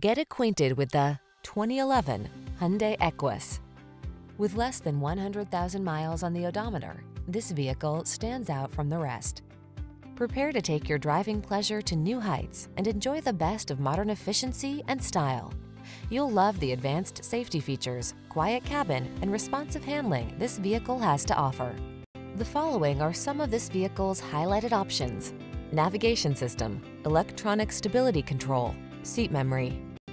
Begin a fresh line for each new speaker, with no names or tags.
Get acquainted with the 2011 Hyundai Equus. With less than 100,000 miles on the odometer, this vehicle stands out from the rest. Prepare to take your driving pleasure to new heights and enjoy the best of modern efficiency and style. You'll love the advanced safety features, quiet cabin, and responsive handling this vehicle has to offer. The following are some of this vehicle's highlighted options. Navigation system, electronic stability control, seat memory,